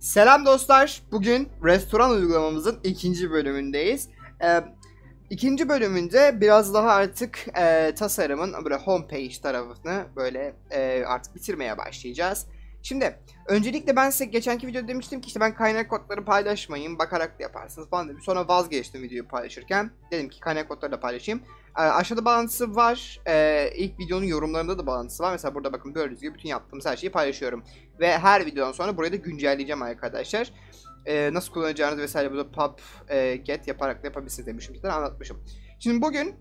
Selam dostlar. Bugün restoran uygulamamızın ikinci bölümündeyiz. Ee, ikinci bölümünde biraz daha artık e, tasarımın böyle homepage tarafını böyle e, artık bitirmeye başlayacağız. Şimdi öncelikle ben size geçenki videoda demiştim ki işte ben kaynak kodları paylaşmayın bakarak da yaparsınız falan dedim. Sonra vazgeçtim videoyu paylaşırken. Dedim ki kaynak kodları da paylaşayım. Ee, aşağıda bağlantısı var. Ee, ilk videonun yorumlarında da bağlantısı var. Mesela burada bakın gördüğünüz gibi bütün yaptığımız her şeyi paylaşıyorum. Ve her videodan sonra burayı da güncelleyeceğim arkadaşlar. Ee, nasıl kullanacağınızı vesaire burada pub e, get yaparak da yapabilirsiniz demişim. Zaten anlatmışım. Şimdi bugün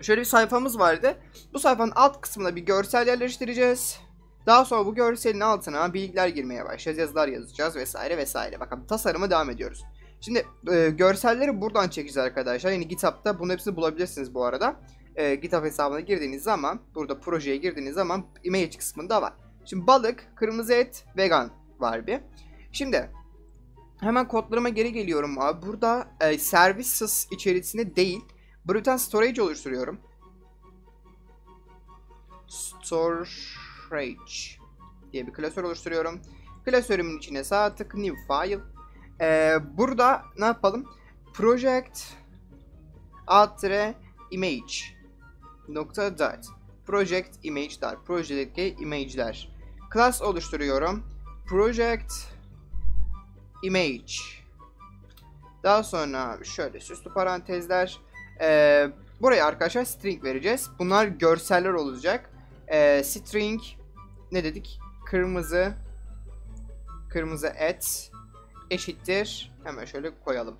şöyle bir sayfamız vardı. Bu sayfanın alt kısmına bir görsel yerleştireceğiz. Daha sonra bu görselin altına bilgiler girmeye başlayacağız. Yazılar yazacağız vesaire vesaire. Bakın tasarıma devam ediyoruz. Şimdi e, görselleri buradan çekeceğiz arkadaşlar. Yani GitHub'da bunun hepsini bulabilirsiniz bu arada. E, GitHub hesabına girdiğiniz zaman, burada projeye girdiğiniz zaman image kısmında var. Şimdi balık, kırmızı et, vegan var bir. Şimdi hemen kodlarıma geri geliyorum abi. Burada e, services içerisinde değil, tane storage oluşturuyorum. Storage diye bir klasör oluşturuyorum. Klasörümün içine sağ tık new file. Ee, burada ne yapalım? Project atre image nokta dot. Project image dot. Projedeki image'ler. Class oluşturuyorum. Project image. Daha sonra şöyle süslü parantezler. Ee, buraya arkadaşlar string vereceğiz. Bunlar görseller olacak ee, string ne dedik kırmızı kırmızı et eşittir. Hemen şöyle koyalım.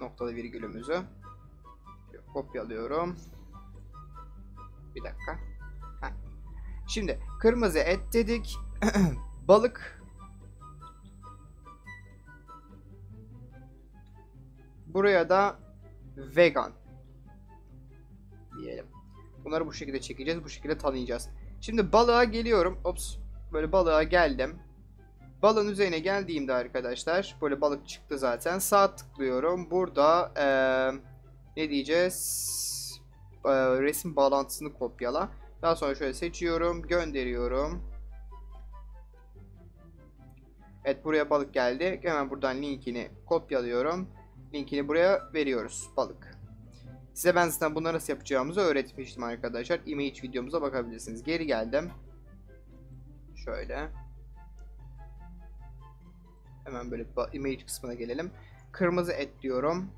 Noktalı virgülümüzü. Kopyalıyorum. Bir dakika. Heh. Şimdi kırmızı et dedik. Balık. Buraya da vegan. Bunları bu şekilde çekeceğiz. Bu şekilde tanıyacağız. Şimdi balığa geliyorum. Ops. Böyle balığa geldim. Balın üzerine geldiğimde arkadaşlar böyle balık çıktı zaten. Sağ tıklıyorum. Burada ee, ne diyeceğiz? E, resim bağlantısını kopyala. Daha sonra şöyle seçiyorum. Gönderiyorum. Evet buraya balık geldi. Hemen buradan linkini kopyalıyorum. Linkini buraya veriyoruz. Balık. Size ben zaten bunları nasıl yapacağımızı öğretmiştim arkadaşlar. Image videomuza bakabilirsiniz. Geri geldim. Şöyle. Hemen böyle image kısmına gelelim. Kırmızı et diyorum.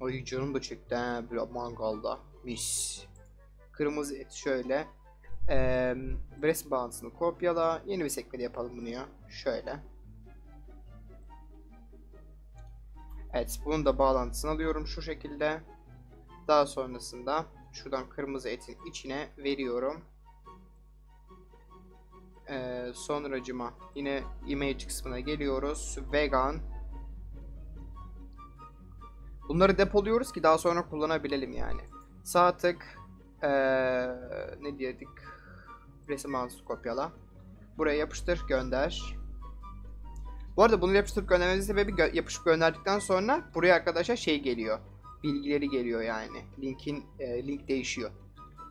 Ay canım da çekti he, böyle mangalda. Mis. Kırmızı et şöyle. Ee, resim bağlantısını kopyala. Yeni bir sekmede yapalım bunu ya. Şöyle. Evet bunun da bağlantısını alıyorum şu şekilde. Daha sonrasında şuradan kırmızı etin içine veriyorum. Ee, sonracıma yine image kısmına geliyoruz. Vegan. Bunları depoluyoruz ki daha sonra kullanabilelim yani. Sağ tık ee, ne diyedik? Resim bağlantısı kopyala. Buraya yapıştır, gönder. Bu arada bunu yapıştırıp göndermemizin sebebi gö yapışıp gönderdikten sonra buraya arkadaşlar şey geliyor. Bilgileri geliyor yani. Linkin e, link değişiyor.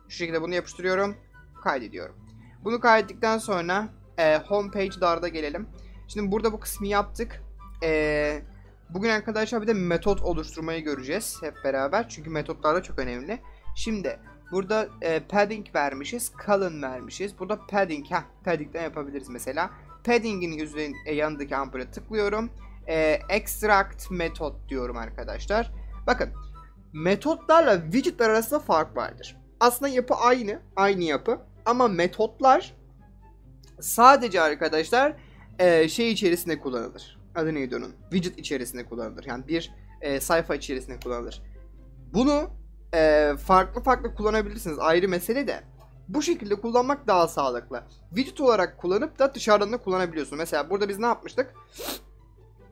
Şu şekilde bunu yapıştırıyorum. Kaydediyorum. Bunu kaydettikten sonra e, homepage darda gelelim. Şimdi burada bu kısmı yaptık. E, bugün arkadaşlar bir de metot oluşturmayı göreceğiz hep beraber. Çünkü metotlar da çok önemli. Şimdi burada e, padding vermişiz, color vermişiz. Burada padding, ha padding'den yapabiliriz mesela. Padding'in üzerinde e, yanındaki ampule tıklıyorum. E, extract metot diyorum arkadaşlar. Bakın metotlarla widgetler arasında fark vardır. Aslında yapı aynı, aynı yapı. Ama metotlar sadece arkadaşlar e, şey içerisinde kullanılır. Adı neydi onun? Widget içerisinde kullanılır. Yani bir e, sayfa içerisinde kullanılır. Bunu e, farklı farklı kullanabilirsiniz. Ayrı mesele de. Bu şekilde kullanmak daha sağlıklı. Widget olarak kullanıp da dışarıdan da kullanabiliyorsun. Mesela burada biz ne yapmıştık?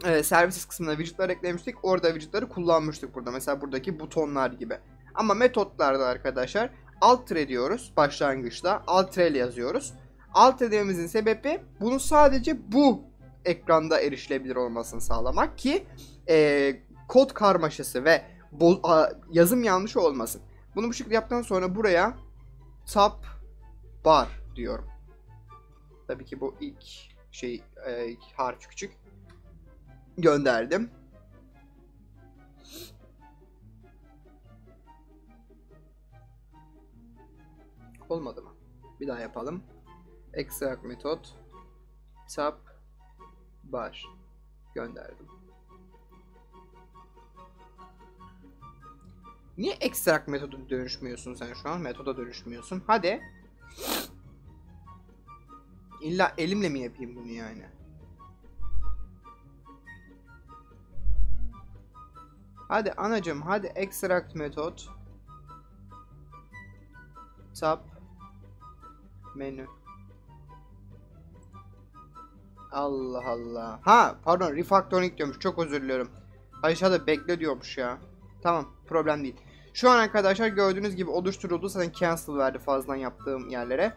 Ee, services kısmına widgetler eklemiştik. Orada widgetleri kullanmıştık burada. Mesela buradaki butonlar gibi. Ama metotlarda arkadaşlar alt diyoruz başlangıçta. Alt yazıyoruz. Alt dememizin sebebi bunu sadece bu ekranda erişilebilir olmasını sağlamak ki e, kod karmaşası ve a, yazım yanlışı olmasın. Bunu bu şekilde yaptıktan sonra buraya tab bar diyorum. Tabii ki bu ilk Şey e, harf küçük. Gönderdim. Olmadı mı? Bir daha yapalım. Extract metot tab bar gönderdim. Niye extract metodu dönüşmüyorsun sen şu an? Metoda dönüşmüyorsun. Hadi. İlla elimle mi yapayım bunu yani? Hadi anacım hadi extract metot tab menü Allah Allah. Ha pardon refactoring diyormuş. Çok özür diliyorum. Aşağıda bekle diyormuş ya. Tamam problem değil. Şu an arkadaşlar gördüğünüz gibi oluşturuldu. Zaten cancel verdi fazladan yaptığım yerlere.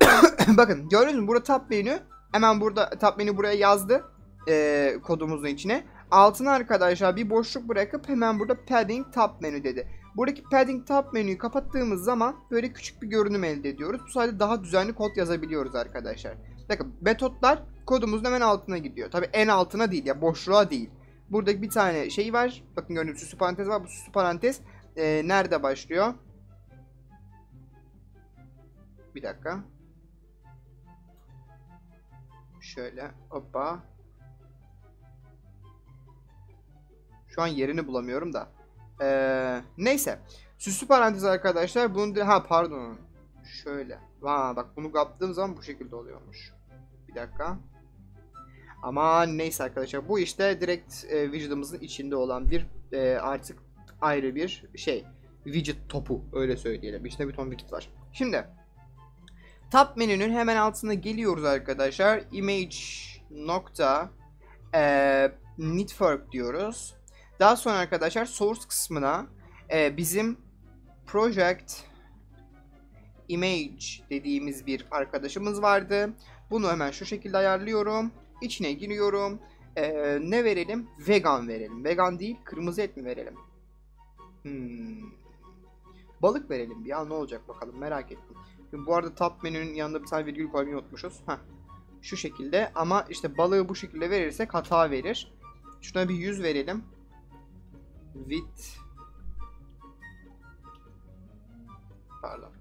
Bakın gördünüz mü? Burada tab menü. Hemen burada tab menü buraya yazdı. Ee, kodumuzun içine. Altına arkadaşlar bir boşluk bırakıp hemen burada padding tab menü dedi. Buradaki padding tab menüyü kapattığımız zaman böyle küçük bir görünüm elde ediyoruz. Bu sayede daha düzenli kod yazabiliyoruz arkadaşlar. Bakın metotlar kodumuzun hemen altına gidiyor. Tabi en altına değil ya boşluğa değil. Burada bir tane şey var. Bakın gördüğünüz süslü parantez var. Bu süslü parantez e, nerede başlıyor? Bir dakika. Şöyle hoppa. Şu an yerini bulamıyorum da. Ee, neyse. Süslü parantez arkadaşlar. Bunu ha pardon. Şöyle. Vaa bak bunu yaptığım zaman bu şekilde oluyormuş. Bir dakika. Ama neyse arkadaşlar bu işte direkt e, widget'ımızın içinde olan bir e, artık ayrı bir şey. Widget topu öyle söyleyelim. İçinde bir ton widget var. Şimdi Tab menünün hemen altına geliyoruz arkadaşlar. Image nokta e, network diyoruz. Daha sonra arkadaşlar source kısmına e, bizim project image dediğimiz bir arkadaşımız vardı. Bunu hemen şu şekilde ayarlıyorum. İçine giriyorum. Ee, ne verelim? Vegan verelim. Vegan değil, kırmızı et mi verelim? Hmm. Balık verelim ya ne olacak bakalım merak ettim. Bu arada top menünün yanında bir tane virgül koymayı unutmuşuz. Heh. Şu şekilde ama işte balığı bu şekilde verirsek hata verir. Şuna bir 100 verelim. With Pardon.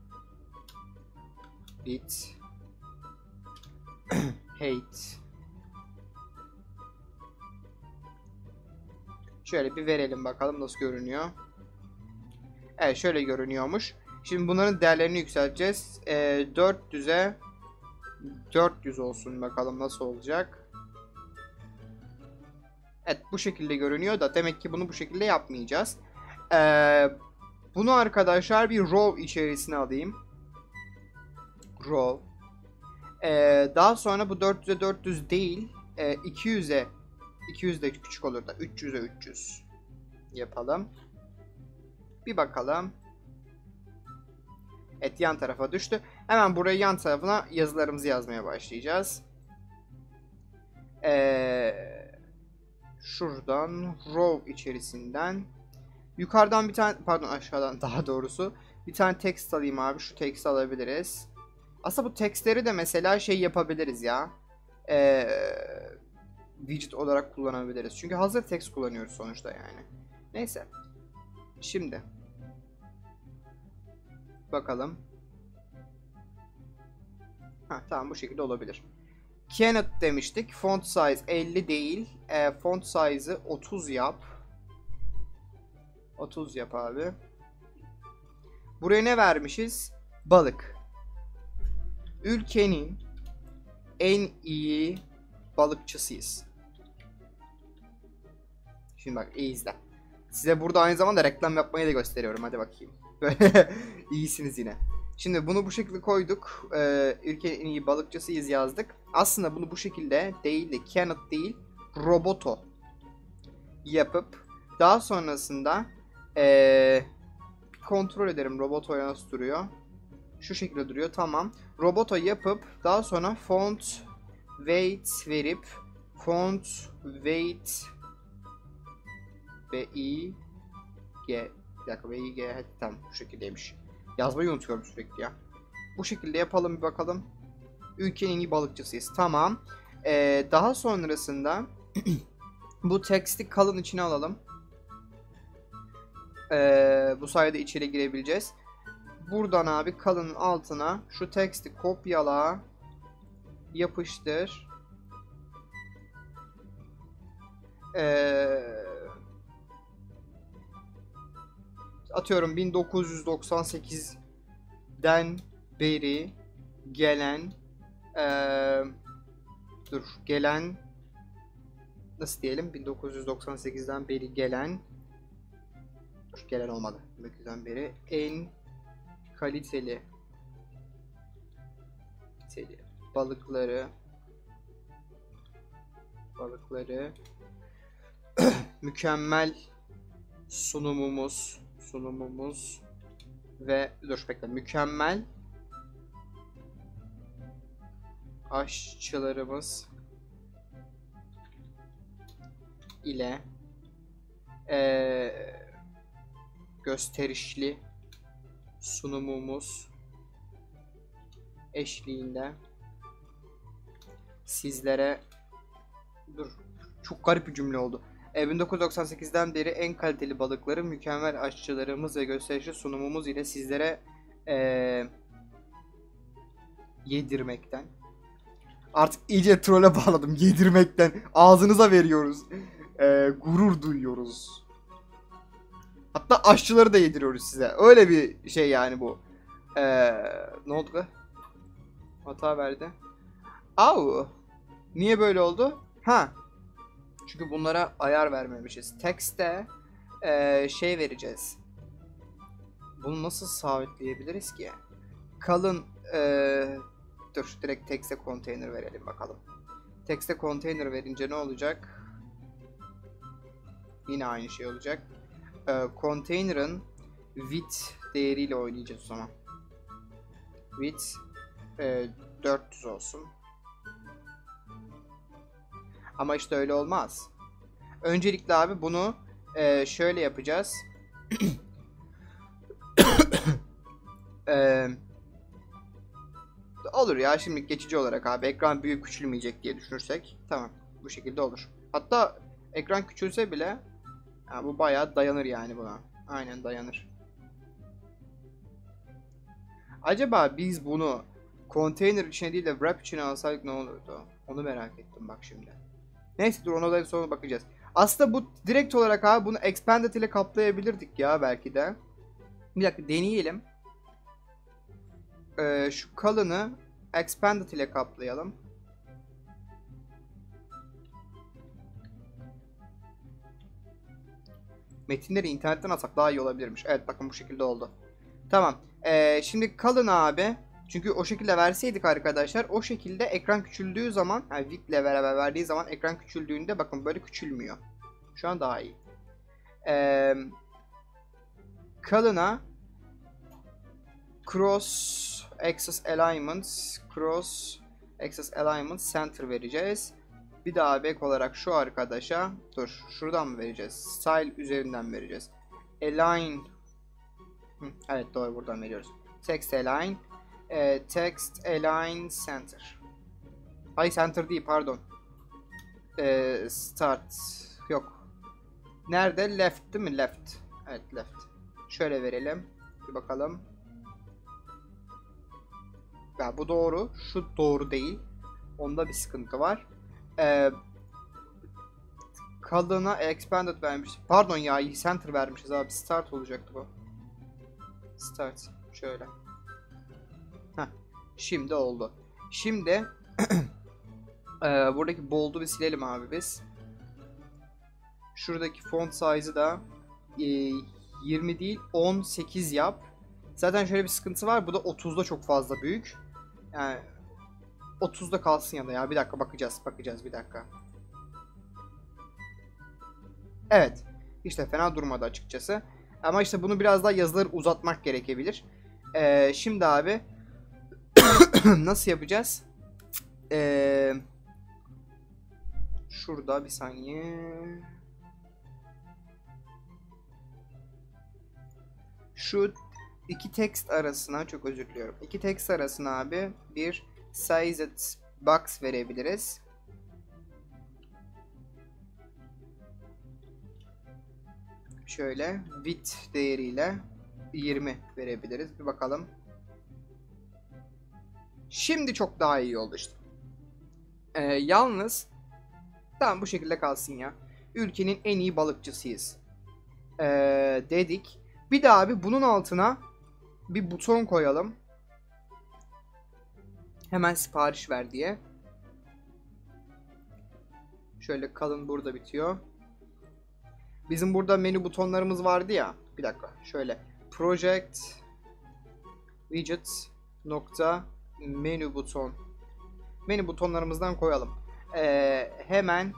With hate Şöyle bir verelim bakalım nasıl görünüyor. Evet şöyle görünüyormuş. Şimdi bunların değerlerini yükselteceğiz. Ee, 400'e 400 olsun bakalım nasıl olacak. Evet bu şekilde görünüyor da demek ki bunu bu şekilde yapmayacağız. Ee, bunu arkadaşlar bir row içerisine alayım. Row. Ee, daha sonra bu 400'e 400 değil. E, 200'e 200 de küçük olur da 300'e 300 yapalım. Bir bakalım. Et yan tarafa düştü. Hemen buraya yan tarafına yazılarımızı yazmaya başlayacağız. Ee, şuradan row içerisinden yukarıdan bir tane pardon aşağıdan daha doğrusu bir tane text alayım abi. Şu text alabiliriz. Aslında bu textleri de mesela şey yapabiliriz ya. Eee widget olarak kullanabiliriz. Çünkü hazır text kullanıyoruz sonuçta yani. Neyse. Şimdi. Bakalım. Ha tamam bu şekilde olabilir. Cannot demiştik. Font size 50 değil. E, font size'ı 30 yap. 30 yap abi. Buraya ne vermişiz? Balık. Ülkenin en iyi balıkçısıyız. Şimdi bak iyi izle. Size burada aynı zamanda reklam yapmayı da gösteriyorum. Hadi bakayım. Böyle iyisiniz yine. Şimdi bunu bu şekilde koyduk. Ee, ülkenin en iyi balıkçısıyız yazdık. Aslında bunu bu şekilde değil de cannot değil roboto yapıp daha sonrasında ee, kontrol ederim roboto nasıl duruyor. Şu şekilde duruyor tamam. Roboto yapıp daha sonra font weight verip font weight B I G bir dakika B I G tam bu şekildeymiş. Yazmayı unutuyorum sürekli ya. Bu şekilde yapalım bir bakalım. Ülkenin en iyi balıkçısıyız. Tamam. Ee, daha sonrasında bu teksti kalın içine alalım. Ee, bu sayede içeri girebileceğiz. Buradan abi kalının altına şu teksti kopyala. Yapıştır. Ee, atıyorum 1998'den beri gelen ee, dur gelen nasıl diyelim? 1998'den beri gelen dur gelen olmadı. 1998'den beri en kaliteli kaliteli balıkları balıkları mükemmel sunumumuz sunumumuz ve dur bekle mükemmel aşçılarımız ile eee, gösterişli sunumumuz eşliğinde sizlere dur çok garip bir cümle oldu. E, 1998'den beri en kaliteli balıkları mükemmel aşçılarımız ve gösterişli sunumumuz ile sizlere eee, yedirmekten Artık iyice trole bağladım. Yedirmekten. Ağzınıza veriyoruz. Ee, gurur duyuyoruz. Hatta aşçıları da yediriyoruz size. Öyle bir şey yani bu. Ee, ne oldu? Hata verdi. Au. Niye böyle oldu? Ha. Çünkü bunlara ayar vermemişiz. Text'te ee, şey vereceğiz. Bunu nasıl sabitleyebiliriz ki? Kalın ee, Dur direkt text'e container verelim bakalım. Text'e container verince ne olacak? Yine aynı şey olacak. Ee, container'ın width değeriyle oynayacağız o zaman. Width e, 400 olsun. Ama işte öyle olmaz. Öncelikle abi bunu e, şöyle yapacağız. Eee Olur ya şimdi geçici olarak abi ekran büyük küçülmeyecek diye düşünürsek tamam bu şekilde olur. Hatta ekran küçülse bile ya bu bayağı dayanır yani buna. Aynen dayanır. Acaba biz bunu konteyner içine değil de wrap içine alsaydık ne olurdu? Onu merak ettim bak şimdi. Neyse dur ona da sonra bakacağız. Aslında bu direkt olarak abi bunu expanded ile kaplayabilirdik ya belki de. Bir dakika deneyelim. Ee, şu kalını expanded ile kaplayalım. Metinleri internetten alsak daha iyi olabilirmiş. Evet bakın bu şekilde oldu. Tamam. Ee, şimdi kalın abi. Çünkü o şekilde verseydik arkadaşlar o şekilde ekran küçüldüğü zaman yani width ile beraber verdiği zaman ekran küçüldüğünde bakın böyle küçülmüyor. Şu an daha iyi. Ee, kalına cross axis alignment cross axis alignment center vereceğiz. Bir daha back olarak şu arkadaşa dur şuradan mı vereceğiz? Style üzerinden vereceğiz. Align Hı, evet doğru buradan veriyoruz. Text align e, text align center. Ay center değil pardon. E, start yok. Nerede? Left değil mi? Left. Evet left. Şöyle verelim. Bir bakalım. Ya bu doğru. Şu doğru değil. Onda bir sıkıntı var. Ee, kalına expanded vermiş. Pardon ya center vermişiz abi. Start olacaktı bu. Start. Şöyle. Şimdi oldu. Şimdi e, buradaki bold'u bir silelim abi biz. Şuradaki font size'ı da e, 20 değil 18 yap. Zaten şöyle bir sıkıntı var. Bu da 30'da çok fazla büyük. Yani 30'da kalsın ya da ya. Bir dakika bakacağız. Bakacağız bir dakika. Evet. İşte fena durmadı açıkçası. Ama işte bunu biraz daha yazıları uzatmak gerekebilir. Ee, şimdi abi nasıl yapacağız? Ee, şurada bir saniye. Şu iki text arasına çok özür diliyorum. İki text arasına abi bir Sized box verebiliriz. Şöyle width değeriyle 20 verebiliriz. Bir bakalım. Şimdi çok daha iyi oldu işte. Ee, yalnız tamam bu şekilde kalsın ya. Ülkenin en iyi balıkçısıyız. Ee, dedik. Bir de abi bunun altına bir buton koyalım. Hemen sipariş ver diye. Şöyle kalın burada bitiyor. Bizim burada menü butonlarımız vardı ya. Bir dakika. Şöyle. Project widgets nokta menü buton. Menü butonlarımızdan koyalım. Ee, hemen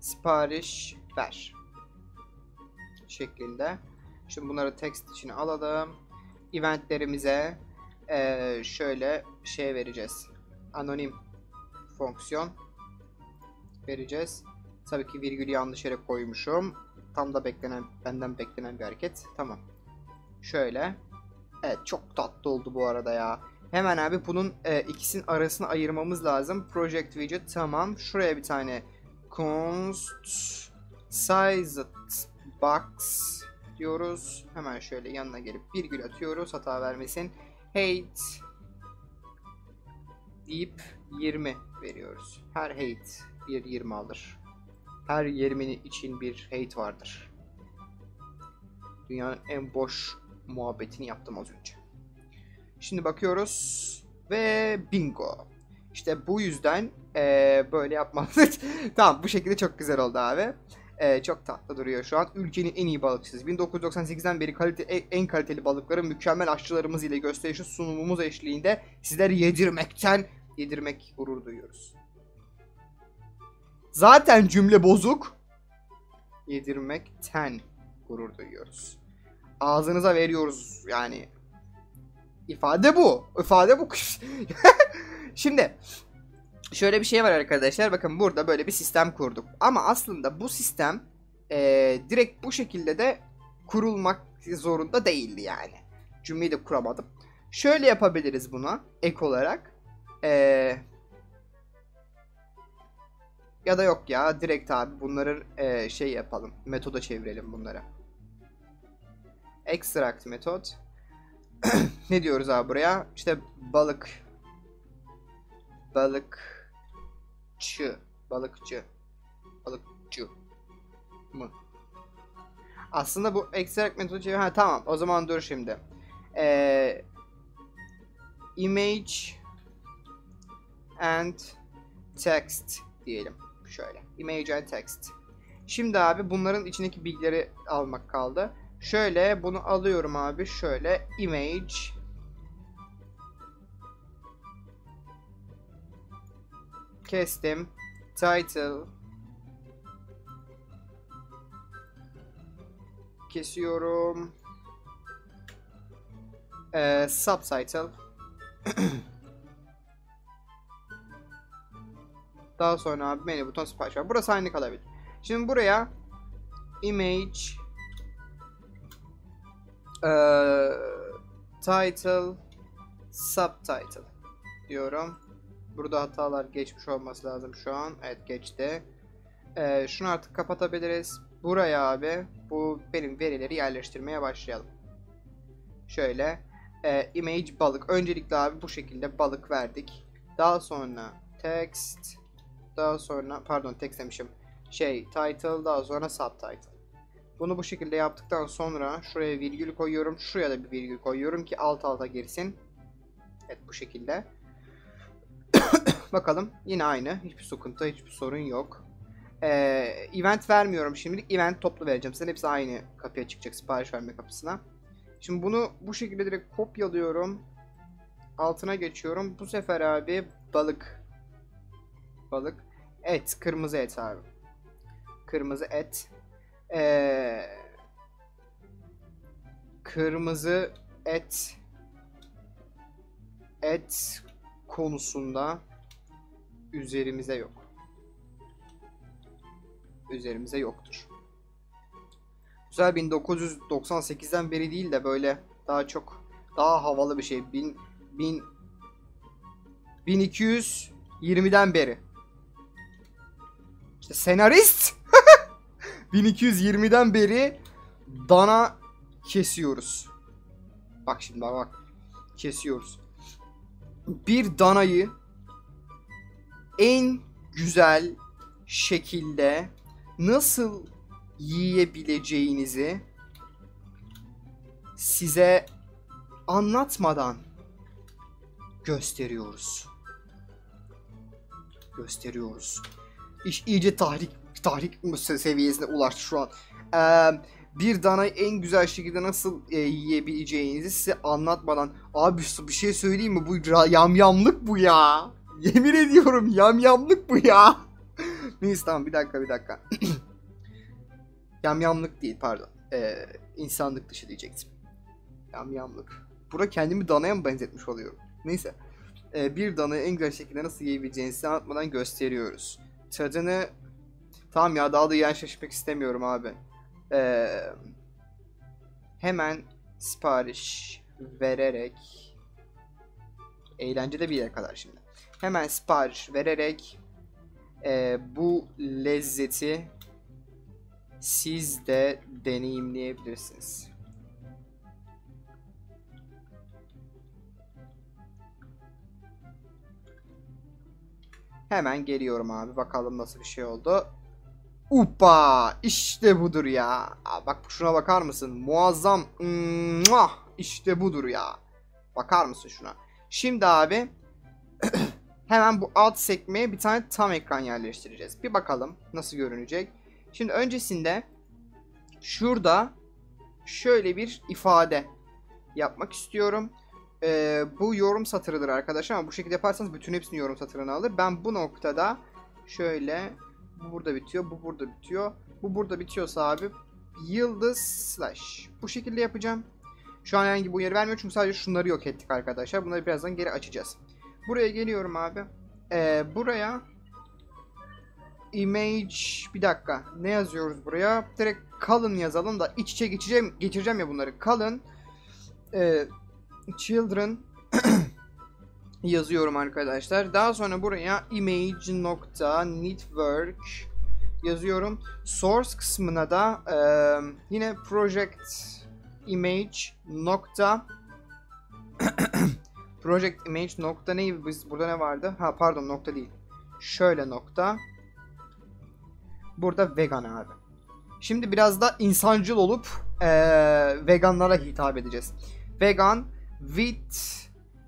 sipariş ver şeklinde. Şimdi bunları text içine alalım. Eventlerimize ee, şöyle şey vereceğiz. Anonim fonksiyon vereceğiz. Tabii ki virgülü yanlış yere koymuşum. Tam da beklenen benden beklenen bir hareket. Tamam. Şöyle. Evet çok tatlı oldu bu arada ya. Hemen abi bunun e, ikisinin arasını ayırmamız lazım. Project widget tamam. Şuraya bir tane const sized box diyoruz. Hemen şöyle yanına gelip virgül atıyoruz. Hata vermesin. Hate deyip 20 veriyoruz. Her hate bir 20 alır. Her 20 için bir hate vardır. Dünyanın en boş muhabbetini yaptım az önce. Şimdi bakıyoruz ve bingo. İşte bu yüzden ee, böyle yapmam. tamam bu şekilde çok güzel oldu abi. Ee, çok tatlı duruyor şu an. Ülkenin en iyi balıkçısı. 1998'den beri kalite, en kaliteli balıkları mükemmel aşçılarımız ile gösterişli sunumumuz eşliğinde sizleri yedirmekten yedirmek gurur duyuyoruz. Zaten cümle bozuk. Yedirmekten gurur duyuyoruz. Ağzınıza veriyoruz yani. İfade bu. İfade bu. Şimdi şöyle bir şey var arkadaşlar. Bakın burada böyle bir sistem kurduk. Ama aslında bu sistem e, direkt bu şekilde de kurulmak zorunda değildi yani. Cümleyi de kuramadım. Şöyle yapabiliriz buna ek olarak. Eee ya da yok ya direkt abi bunları e, şey yapalım. Metoda çevirelim bunları. Extract metot. ne diyoruz abi buraya? İşte balık. Balıkçı. Balıkçı. Balıkçı mı? Aslında bu extract metodu çevir. Ha tamam. O zaman dur şimdi. Ee, image and text diyelim. Şöyle. Image and text. Şimdi abi bunların içindeki bilgileri almak kaldı. Şöyle bunu alıyorum abi. Şöyle image kestim. Title kesiyorum. Ee, subtitle Daha sonra abi menü buton sipariş var. Burası aynı kalabilir. Şimdi buraya image ee, title subtitle diyorum. Burada hatalar geçmiş olması lazım şu an. Evet geçti. Ee, şunu artık kapatabiliriz. Buraya abi bu benim verileri yerleştirmeye başlayalım. Şöyle e, image balık. Öncelikle abi bu şekilde balık verdik. Daha sonra text daha sonra pardon text demişim. Şey title daha sonra subtitle. Bunu bu şekilde yaptıktan sonra şuraya virgül koyuyorum. Şuraya da bir virgül koyuyorum ki alt alta girsin. Evet bu şekilde. Bakalım yine aynı. Hiçbir sıkıntı, hiçbir sorun yok. Ee, event vermiyorum şimdilik. Event toplu vereceğim. Sen hepsi aynı kapıya çıkacak sipariş verme kapısına. Şimdi bunu bu şekilde direkt kopyalıyorum. Altına geçiyorum. Bu sefer abi balık. Balık. Et. Kırmızı et abi. Kırmızı et. Ee, kırmızı et et konusunda üzerimize yok. Üzerimize yoktur. Güzel 1998'den beri değil de böyle daha çok daha havalı bir şey. Bin, bin 1220'den beri. İşte senarist 1220'den beri dana kesiyoruz. Bak şimdi bak bak. Kesiyoruz. Bir danayı en güzel şekilde nasıl yiyebileceğinizi size anlatmadan gösteriyoruz. Gösteriyoruz. İş iyice tahrik tahrik seviyesine ulaştı şu an. Ee, bir danayı en güzel şekilde nasıl e, yiyebileceğinizi size anlatmadan abi bir şey söyleyeyim mi bu yamyamlık bu ya. Yemin ediyorum yamyamlık bu ya. Neyse tamam bir dakika bir dakika. Yamyamlık değil pardon. Ee, insanlık dışı diyecektim. Yamyamlık. Burada kendimi danaya mı benzetmiş oluyorum? Neyse. Ee, bir danayı en güzel şekilde nasıl yiyebileceğinizi anlatmadan gösteriyoruz. Tadını... Tamam ya daha da şaşırmak istemiyorum abi. Ee, hemen sipariş vererek... Eğlencede bir yere kadar şimdi. Hemen sipariş vererek e, bu lezzeti siz de deneyimleyebilirsiniz. Hemen geliyorum abi. Bakalım nasıl bir şey oldu. Upa! İşte budur ya. bak şuna bakar mısın? Muazzam. Mwah! İşte budur ya. Bakar mısın şuna? Şimdi abi hemen bu alt sekmeye bir tane tam ekran yerleştireceğiz. Bir bakalım nasıl görünecek. Şimdi öncesinde şurada şöyle bir ifade yapmak istiyorum. Ee, bu yorum satırıdır arkadaşlar ama bu şekilde yaparsanız bütün hepsini yorum satırına alır. Ben bu noktada şöyle bu burada bitiyor, bu burada bitiyor. Bu burada bitiyorsa abi yıldız slash. Bu şekilde yapacağım. Şu an herhangi bu yeri vermiyor çünkü sadece şunları yok ettik arkadaşlar. Bunları birazdan geri açacağız. Buraya geliyorum abi. Ee, buraya image bir dakika ne yazıyoruz buraya direkt kalın yazalım da iç içe geçeceğim geçireceğim ya bunları kalın e, children yazıyorum arkadaşlar. Daha sonra buraya image nokta network yazıyorum. Source kısmına da e, yine project image nokta project image nokta ne? Biz burada ne vardı? Ha pardon nokta değil. Şöyle nokta. Burada vegan abi. Şimdi biraz da insancıl olup ee, veganlara hitap edeceğiz. Vegan with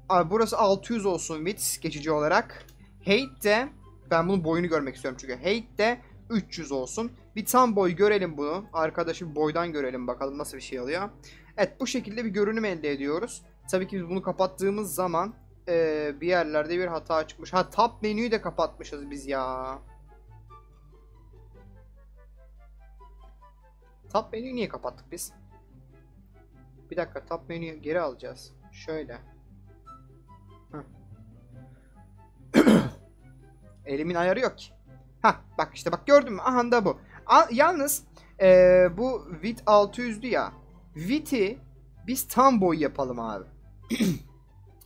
abi burası 600 olsun with geçici olarak. Hate de ben bunun boyunu görmek istiyorum çünkü. Hate de 300 olsun. Bir tam boy görelim bunu. Arkadaşı boydan görelim bakalım nasıl bir şey alıyor. Evet bu şekilde bir görünüm elde ediyoruz. Tabii ki biz bunu kapattığımız zaman e, bir yerlerde bir hata çıkmış. Ha top menüyü de kapatmışız biz ya. Tab menüyü niye kapattık biz? Bir dakika tab menüyü geri alacağız. Şöyle. Elimin ayarı yok ki. Ha bak işte bak gördün mü? Aha da bu. A yalnız ee, bu Vit 600'dü ya. Vit'i biz tam boy yapalım abi.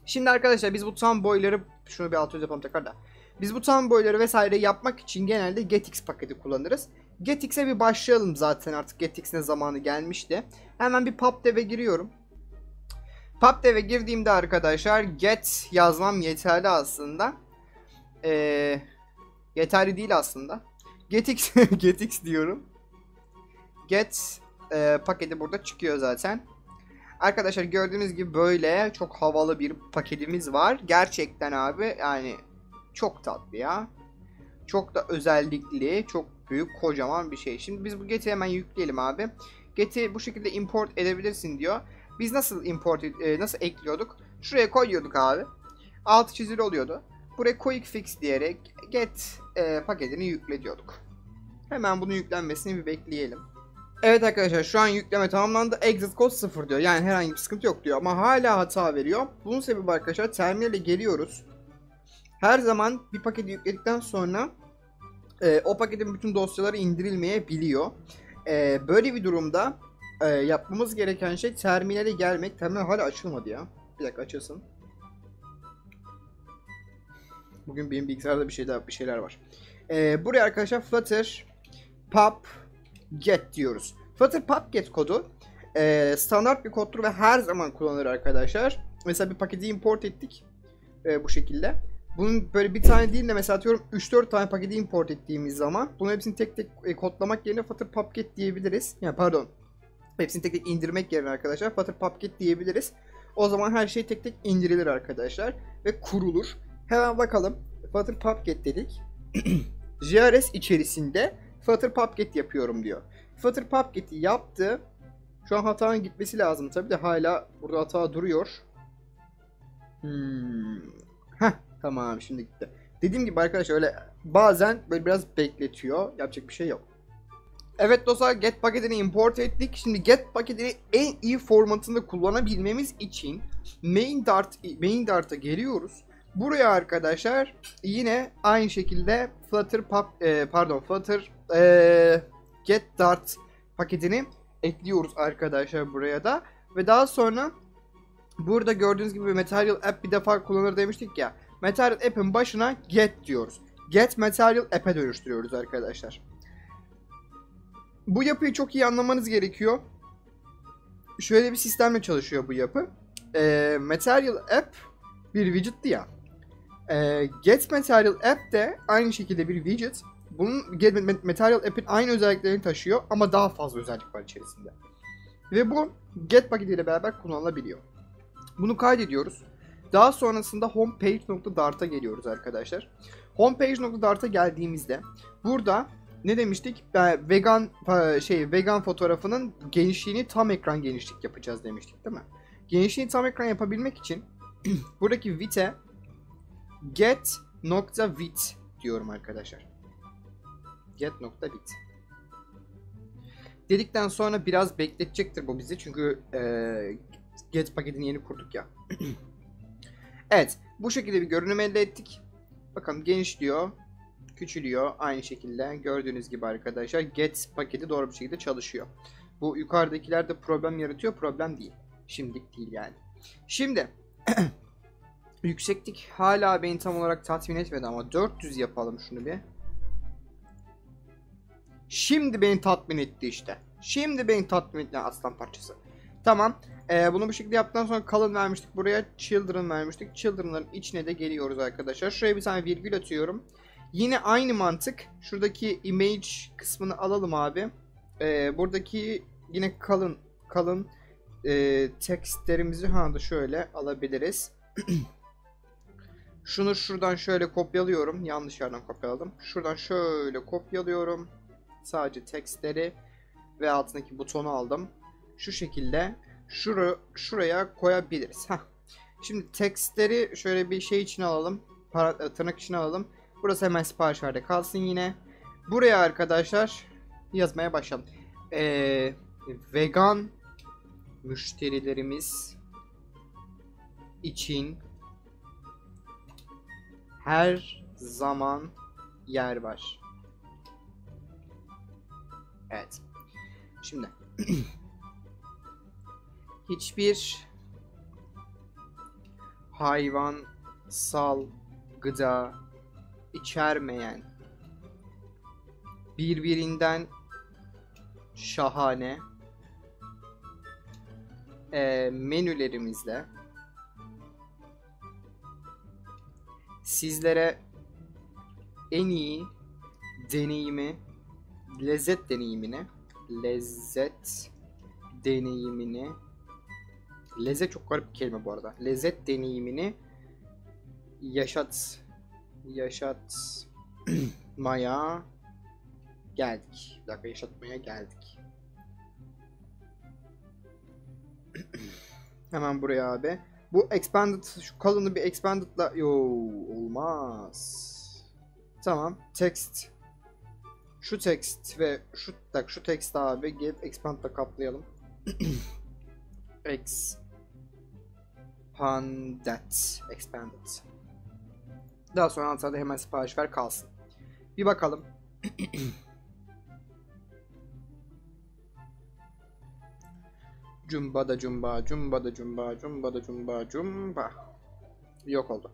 Şimdi arkadaşlar biz bu tam boyları şunu bir 600 yapalım tekrar da. Biz bu tam boyları vesaire yapmak için genelde GetX paketi kullanırız. GetX'e bir başlayalım zaten artık GetX'in zamanı gelmişti. Hemen bir PubDev'e giriyorum. PubDev'e girdiğimde arkadaşlar get yazmam yeterli aslında. Ee, yeterli değil aslında. GetX, GetX diyorum. Get e, paketi burada çıkıyor zaten. Arkadaşlar gördüğünüz gibi böyle çok havalı bir paketimiz var. Gerçekten abi yani çok tatlı ya. Çok da özellikli, çok büyük, kocaman bir şey. Şimdi biz bu get'i hemen yükleyelim abi. Get'i bu şekilde import edebilirsin diyor. Biz nasıl import e, nasıl ekliyorduk? Şuraya koyuyorduk abi. Altı çizili oluyordu. Buraya quick fix diyerek get e, paketini yükle diyorduk. Hemen bunun yüklenmesini bir bekleyelim. Evet arkadaşlar şu an yükleme tamamlandı. Exit code 0 diyor. Yani herhangi bir sıkıntı yok diyor ama hala hata veriyor. Bunun sebebi arkadaşlar terminale geliyoruz. Her zaman bir paketi yükledikten sonra e, o paketin bütün dosyaları indirilmeyebiliyor. E, böyle bir durumda e, yapmamız gereken şey terminale gelmek. Terminal hala açılmadı ya. Bir dakika açılsın. Bugün benim bilgisayarda bir şeyler bir şeyler var. Ee, buraya arkadaşlar Flutter pub get diyoruz. Flutter pub get kodu e, standart bir koddur ve her zaman kullanılır arkadaşlar. Mesela bir paketi import ettik e, bu şekilde. Bunun böyle bir tane değil de mesela atıyorum 3-4 tane paketi import ettiğimiz zaman bunu hepsini tek tek e, kodlamak yerine Flutter pub get diyebiliriz. Yani pardon. Hepsini tek tek indirmek yerine arkadaşlar Flutter pub get diyebiliriz. O zaman her şey tek tek indirilir arkadaşlar ve kurulur. Hemen bakalım. Flutter pubget dedik. JRS içerisinde Flutter pubget yapıyorum diyor. Flutter pubget'i yaptı. Şu an hatanın gitmesi lazım tabi de hala burada hata duruyor. Hmm. Heh, tamam şimdi gitti. Dediğim gibi arkadaşlar öyle bazen böyle biraz bekletiyor. Yapacak bir şey yok. Evet dostlar get paketini import ettik. Şimdi get paketini en iyi formatında kullanabilmemiz için main dart main dart'a geliyoruz. Buraya arkadaşlar yine aynı şekilde Flutter pub, e, pardon Flutter e, get dart paketini ekliyoruz arkadaşlar buraya da ve daha sonra burada gördüğünüz gibi Material App bir defa kullanır demiştik ya. Material App'in başına get diyoruz. Get Material App'e dönüştürüyoruz arkadaşlar. Bu yapıyı çok iyi anlamanız gerekiyor. Şöyle bir sistemle çalışıyor bu yapı. E, Material App bir widget'ti ya. E, Get Material App de aynı şekilde bir widget. Bunun Get Material App'in aynı özelliklerini taşıyor ama daha fazla özellik var içerisinde. Ve bu Get paketiyle beraber kullanılabiliyor. Bunu kaydediyoruz. Daha sonrasında homepage.dart'a geliyoruz arkadaşlar. Homepage.dart'a geldiğimizde burada ne demiştik? Vegan şey vegan fotoğrafının genişliğini tam ekran genişlik yapacağız demiştik değil mi? Genişliğini tam ekran yapabilmek için buradaki width'e get nokta width diyorum arkadaşlar. Get nokta width. Dedikten sonra biraz bekletecektir bu bizi çünkü e, get paketini yeni kurduk ya. evet bu şekilde bir görünüm elde ettik. Bakalım genişliyor küçülüyor. Aynı şekilde gördüğünüz gibi arkadaşlar get paketi doğru bir şekilde çalışıyor. Bu yukarıdakiler de problem yaratıyor. Problem değil. Şimdilik değil yani. Şimdi yükseklik hala beni tam olarak tatmin etmedi ama 400 yapalım şunu bir. Şimdi beni tatmin etti işte. Şimdi beni tatmin etti aslan parçası. Tamam. Ee, bunu bu şekilde yaptıktan sonra kalın vermiştik. Buraya children vermiştik. Children'ların içine de geliyoruz arkadaşlar. Şuraya bir tane virgül atıyorum. Yine aynı mantık. Şuradaki image kısmını alalım abi. Ee, buradaki yine kalın kalın e, tekstlerimizi ha da şöyle alabiliriz. Şunu şuradan şöyle kopyalıyorum. Yanlış yerden kopyaladım. Şuradan şöyle kopyalıyorum. Sadece tekstleri ve altındaki butonu aldım. Şu şekilde şuru, şuraya koyabiliriz. Heh. Şimdi tekstleri şöyle bir şey için alalım. Para, tırnak için alalım. Burası hemen siparişlerde kalsın yine. Buraya arkadaşlar yazmaya başlayalım. Ee, vegan müşterilerimiz için her zaman yer var. Evet. Şimdi hiçbir hayvansal gıda içermeyen birbirinden şahane e, menülerimizle sizlere en iyi deneyimi lezzet deneyimini lezzet deneyimini lezzet çok garip bir kelime bu arada lezzet deneyimini yaşat yaşatmaya geldik. Bir dakika yaşatmaya geldik. Hemen buraya abi. Bu expanded şu kalını bir expanded'la yo olmaz. Tamam. Text şu text ve şu tak şu text abi gelip expand'la kaplayalım. expanded expanded. Daha sonra Antalya'da hemen sipariş ver kalsın. Bir bakalım. Cumba da cumba, cumba da cumba, cumba da cumba, cumba. Yok oldu.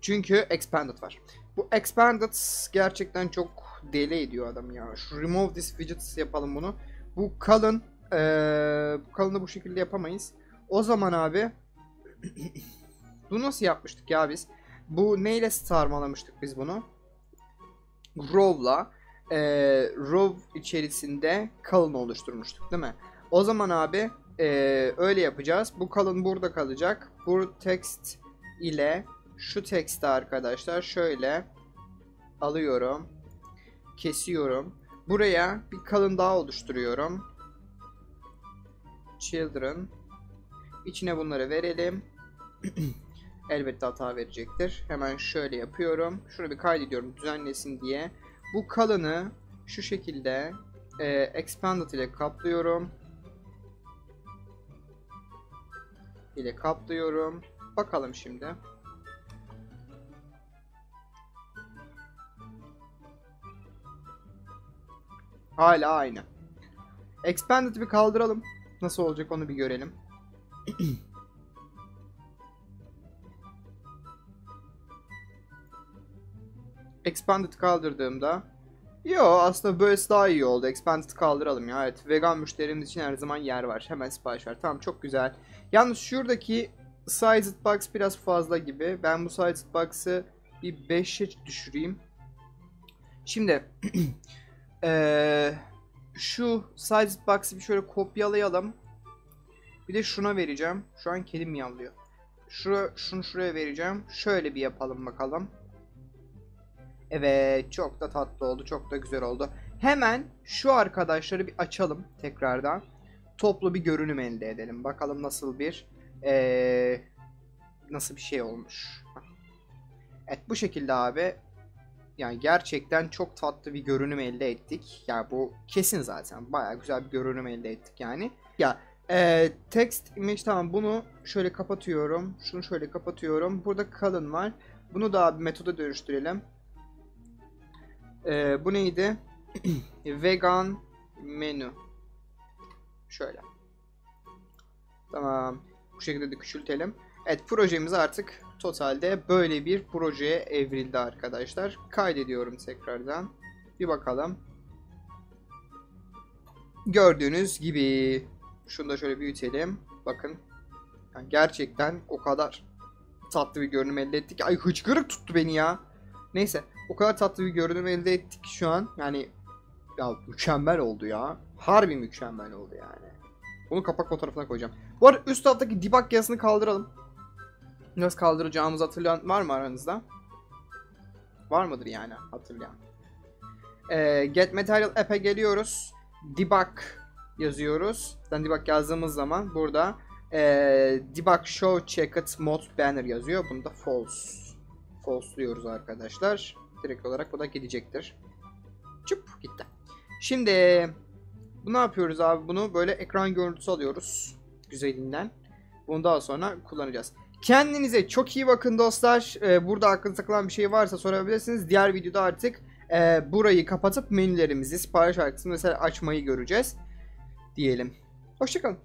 Çünkü expanded var. Bu expanded gerçekten çok deli ediyor adam ya. Şu remove this widgets yapalım bunu. Bu kalın ee, bu kalını bu şekilde yapamayız. O zaman abi bunu nasıl yapmıştık ya biz? Bu neyle sarmalamıştık biz bunu? Row'la e, row içerisinde kalın oluşturmuştuk değil mi? O zaman abi e, öyle yapacağız. Bu kalın burada kalacak. Bu text ile şu teksti arkadaşlar şöyle alıyorum. Kesiyorum. Buraya bir kalın daha oluşturuyorum. Children. İçine bunları verelim. Elbette hata verecektir. Hemen şöyle yapıyorum. Şunu bir kaydediyorum düzenlesin diye. Bu kalını şu şekilde e, expanded ile kaplıyorum. İle kaplıyorum. Bakalım şimdi. Hala aynı. Expanded'ı bir kaldıralım. Nasıl olacak onu bir görelim. Expanded kaldırdığımda Yo aslında böylesi daha iyi oldu. Expanded kaldıralım ya. Evet vegan müşterimiz için her zaman yer var. Hemen sipariş ver. Tamam çok güzel. Yalnız şuradaki Sized Box biraz fazla gibi. Ben bu Sized Box'ı bir 5'e düşüreyim. Şimdi ee, şu Sized Box'ı bir şöyle kopyalayalım. Bir de şuna vereceğim. Şu an kedim miyavlıyor. Şura, şunu şuraya vereceğim. Şöyle bir yapalım bakalım. Evet çok da tatlı oldu. Çok da güzel oldu. Hemen şu arkadaşları bir açalım tekrardan. Toplu bir görünüm elde edelim. Bakalım nasıl bir ee, nasıl bir şey olmuş. Evet bu şekilde abi. Yani gerçekten çok tatlı bir görünüm elde ettik. Yani bu kesin zaten. Baya güzel bir görünüm elde ettik yani. Ya e, text image tamam bunu şöyle kapatıyorum. Şunu şöyle kapatıyorum. Burada kalın var. Bunu da bir metoda dönüştürelim. Ee, bu neydi? Vegan menü. Şöyle. Tamam. Bu şekilde de küçültelim. Evet projemiz artık totalde böyle bir projeye evrildi arkadaşlar. Kaydediyorum tekrardan. Bir bakalım. Gördüğünüz gibi. Şunu da şöyle büyütelim. Bakın. Yani gerçekten o kadar tatlı bir görünüm elde ettik. Ay hıçkırık tuttu beni ya. Neyse. O kadar tatlı bir görünüm elde ettik şu an. Yani ya mükemmel oldu ya. Harbi mükemmel oldu yani. Bunu kapak fotoğrafına koyacağım. Bu arada üst taraftaki debug yazısını kaldıralım. Nasıl kaldıracağımızı hatırlayan var mı aranızda? Var mıdır yani hatırlayan? Ee, get Material App'e geliyoruz. Debug yazıyoruz. Zaten debug yazdığımız zaman burada e, debug show checked mod banner yazıyor. Bunda false. False diyoruz arkadaşlar. Direkt olarak bu da gidecektir. Çıp gitti. Şimdi bu ne yapıyoruz abi? Bunu böyle ekran görüntüsü alıyoruz. Güzelinden. Bunu daha sonra kullanacağız. Kendinize çok iyi bakın dostlar. Ee, burada aklınıza takılan bir şey varsa sorabilirsiniz. Diğer videoda artık e, burayı kapatıp menülerimizi sipariş arkasını mesela açmayı göreceğiz. Diyelim. Hoşçakalın.